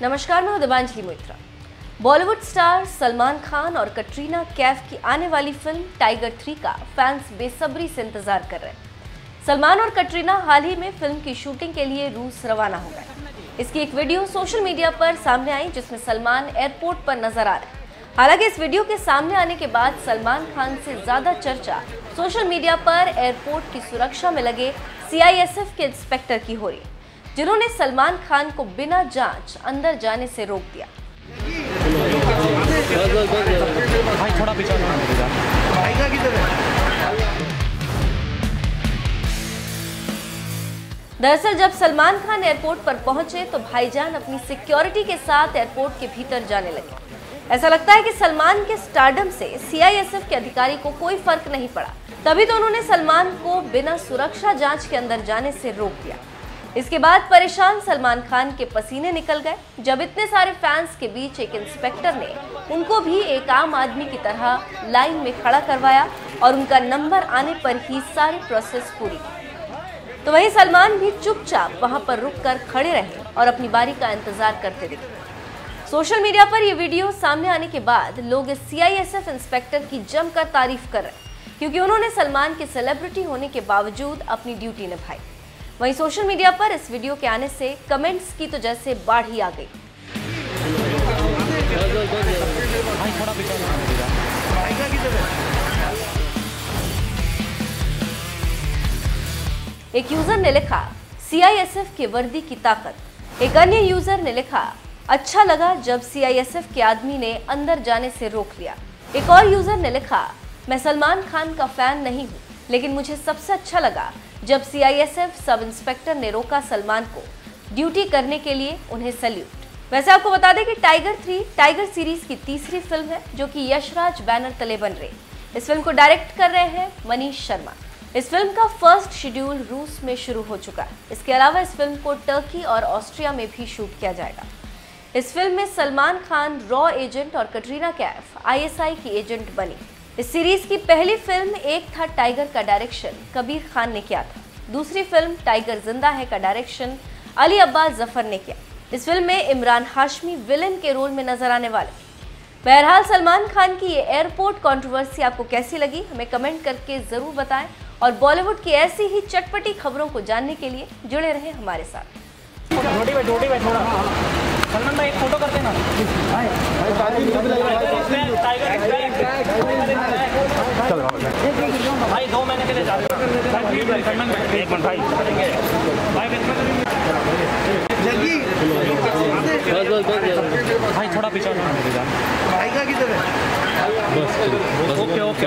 नमस्कार, मैं दिवांजलि मोइत्रा बॉलीवुड स्टार सलमान खान और कटरीना कैफ की आने वाली फ़िल्म टाइगर थ्री का फैंस बेसब्री से इंतज़ार कर रहे हैं। सलमान और कटरीना हाल ही में फ़िल्म की शूटिंग के लिए रूस रवाना हो गए। इसकी एक वीडियो सोशल मीडिया पर सामने आई, जिसमें सलमान एयरपोर्ट पर नज़र आ रहे हैं। हालाँकि इस वीडियो के सामने आने के बाद सलमान खान से ज़्यादा चर्चा सोशल मीडिया पर एयरपोर्ट की सुरक्षा में लगे सीआईएसएफ के इंस्पेक्टर की हो रही है। जिन्होंने सलमान खान को बिना जाँच अंदर जाने से रोक दिया। दरअसल जब सलमान खान एयरपोर्ट पर पहुँचे तो भाईजान अपनी सिक्योरिटी के साथ एयरपोर्ट के भीतर जाने लगे। ऐसा लगता है कि सलमान के स्टार्डम से सीआईएसएफ के अधिकारी को कोई फ़र्क नहीं पड़ा। तभी तो उन्होंने सलमान को बिना सुरक्षा जाँच के अंदर जाने से रोक दिया। इसके बाद परेशान सलमान खान के पसीने निकल गए। जब इतने सारे फैंस के बीच एक इंस्पेक्टर ने उनको भी एक आम आदमी की तरह लाइन में खड़ा करवाया और उनका नंबर आने पर ही सारी प्रोसेस पूरी तो वहीं सलमान भी चुपचाप वहाँ पर रुककर खड़े रहे और अपनी बारी का इंतज़ार करते दिखे। सोशल मीडिया पर यह वीडियो सामने आने के बाद लोग इस सीआईएसएफ इंस्पेक्टर की जमकर तारीफ़ कर रहे क्योंकि उन्होंने सलमान के सेलिब्रिटी होने के बावजूद अपनी ड्यूटी निभाई। वहीं सोशल मीडिया पर इस वीडियो के आने से कमेंट्स की तो जैसे बाढ़ ही आ गई। एक यूज़र ने लिखा सीआईएसएफ की वर्दी की ताकत। एक अन्य यूज़र ने लिखा अच्छा लगा जब सीआईएसएफ के आदमी ने अंदर जाने से रोक लिया। एक और यूज़र ने लिखा, मैं सलमान खान का फ़ैन नहीं हूँ, लेकिन मुझे सबसे अच्छा लगा जब सीआईएसएफ सब इंस्पेक्टर ने रोका सलमान को, ड्यूटी करने के लिए उन्हें सल्यूट। वैसे आपको बता दें कि टाइगर थ्री, टाइगर सीरीज़ की तीसरी फ़िल्म है, जो कि यशराज बैनर तले बन रही। इस फ़िल्म को डायरेक्ट कर रहे हैं मनीष शर्मा। इस फ़िल्म का फ़र्स्ट शेड्यूल रूस में शुरू हो चुका है। इसके अलावा इस फ़िल्म को टर्की और ऑस्ट्रिया में भी शूट किया जाएगा। इस फ़िल्म में सलमान खान, रॉ एजेंट और कटरीना कैफ आईएसआई की एजेंट बनी। इस सीरीज़ की पहली फ़िल्म एक था टाइगर का डायरेक्शन कबीर खान ने किया था। दूसरी फ़िल्म टाइगर ज़िंदा है का डायरेक्शन अली अब्बास ज़फ़र ने किया। इस फ़िल्म में इमरान हाशमी विलन के रोल में नज़र आने वाले। बहरहाल, सलमान खान की ये एयरपोर्ट कंट्रोवर्सी आपको कैसी लगी, हमें कमेंट करके ज़रूर बताएँ और बॉलीवुड की ऐसी ही चटपटी खबरों को जानने के लिए जुड़े रहें हमारे साथ डोडी भाई डोडी भाई थोड़ा सलमान भाई एक फ़ोटो करते ना भाई भाई थोड़ा पीछा भाई का भाई किधर है? बस ओके ओके।